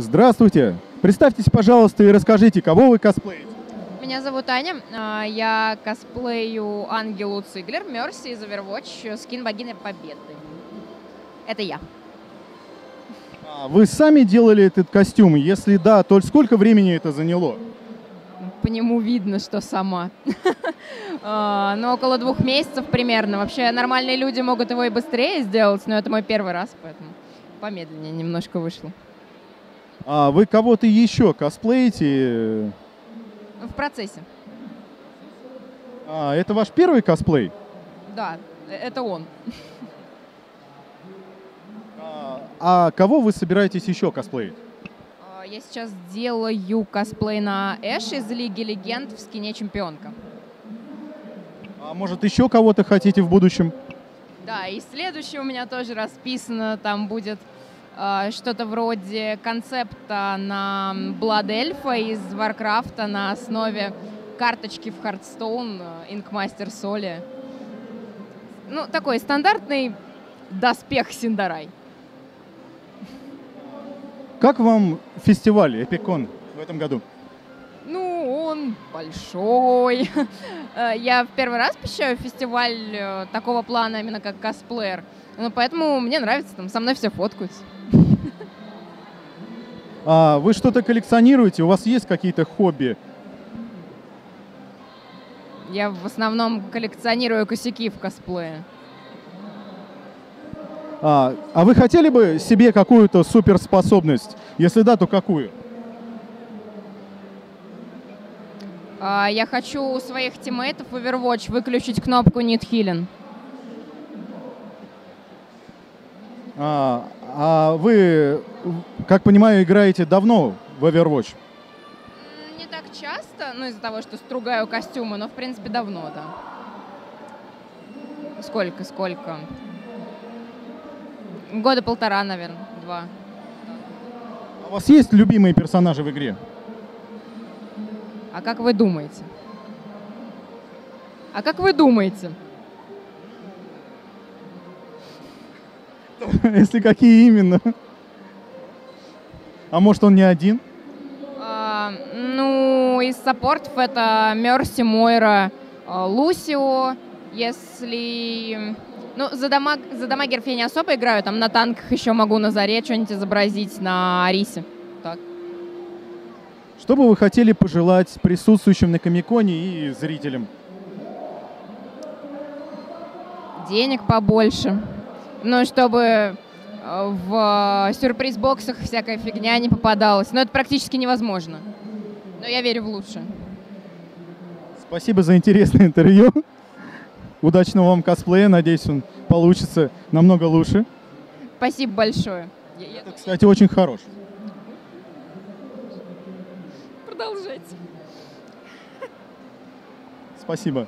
Здравствуйте. Представьтесь, пожалуйста, и расскажите, кого вы косплеите. Меня зовут Аня, а, я косплею Ангелу Циглер, Мерси из Overwatch, скин богини Победы. Это я. А Вы сами делали этот костюм? Если да, то сколько времени это заняло? По нему видно, что сама. А, Ну, около двух месяцев примерно. Вообще, нормальные люди могут его и быстрее сделать, но это мой первый раз, поэтому помедленнее немножко вышло. А вы кого-то еще косплеите? В процессе. А, это ваш первый косплей? Да, э- это он. А, а кого вы собираетесь еще косплеить? А, Я сейчас делаю косплей на Эш из Лиги Легенд в скине чемпионка. А может еще кого-то хотите в будущем? Да, и следующее у меня тоже расписано. Там будет что-то вроде концепта на Blood эльфа из Warcraft а на основе карточки в э, Inkmaster Solia. Ну, такой стандартный доспех Син'дорай. Как вам фестиваль Epic Con в этом году? Ну, он большой. Э, Я в первый раз посещаю фестиваль э, такого плана, именно как косплеер. Ну, поэтому мне нравится, там со мной все фоткаются. А вы что-то коллекционируете? У вас есть какие-то хобби? Я в основном коллекционирую косяки в косплее. А, а вы хотели бы себе какую-то суперспособность? Если да, то какую? А, Я хочу у своих тиммейтов в Overwatch выключить кнопку Need Healing. А, а вы, как понимаю, играете давно в Overwatch? Не так часто, ну из-за того, что стругаю костюмы, но в принципе давно, да. Сколько, сколько? Года полтора, наверное, два. А у вас есть любимые персонажи в игре? А как вы думаете? А как вы думаете? Если какие именно? А может он не один? А, ну, из саппортов это Мерси, Мойра, а, Лусио. Если... Ну, за, дамаг, за дамагеров я не особо играю, там на танках еще могу на заре что-нибудь изобразить на Арисе. Так. Что бы вы хотели пожелать присутствующим на Комиконе и зрителям? Денег побольше. Ну, чтобы э, в сюрприз-боксах всякая фигня не попадалась. Но это практически невозможно. Но я верю в лучшее. Спасибо за интересное интервью. Удачного вам косплея. Надеюсь, он получится намного лучше. Спасибо большое. Это, кстати, очень хорош. Продолжайте. Спасибо.